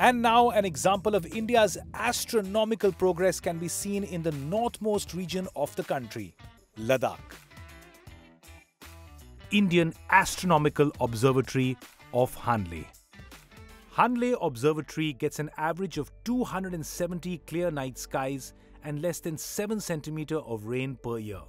And now an example of India's astronomical progress can be seen in the northmost region of the country, Ladakh. Indian Astronomical Observatory of Hanle. Hanle Observatory gets an average of 270 clear night skies and less than 7 centimeter of rain per year.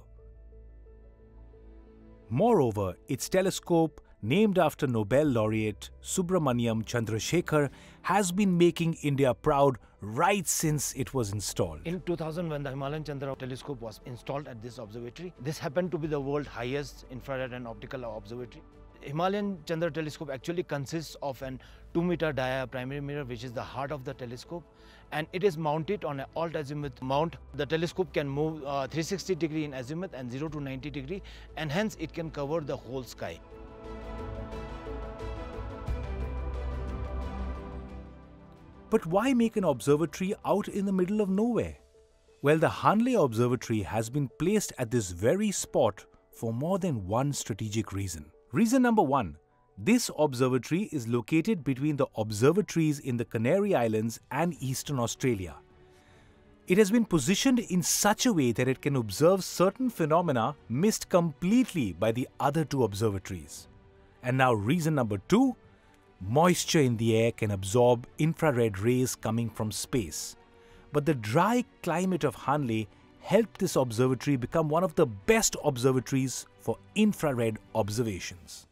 Moreover, its telescope named after Nobel laureate Subrahmanyan Chandrasekhar, has been making India proud right since it was installed. In 2000, when the Himalayan Chandra telescope was installed at this observatory, this happened to be the world's highest infrared and optical observatory. Himalayan Chandra telescope actually consists of an 2 meter dia primary mirror which is the heart of the telescope and it is mounted on an alt azimuth mount. The telescope can move uh, 360 degree in azimuth and 0 to 90 degree and hence it can cover the whole sky. But why make an observatory out in the middle of nowhere? Well, the Hanle Observatory has been placed at this very spot for more than one strategic reason. Reason number one this observatory is located between the observatories in the Canary Islands and Eastern Australia. It has been positioned in such a way that it can observe certain phenomena missed completely by the other two observatories. And now, reason number two Moisture in the air can absorb infrared rays coming from space. But the dry climate of Hanle helped this observatory become one of the best observatories for infrared observations.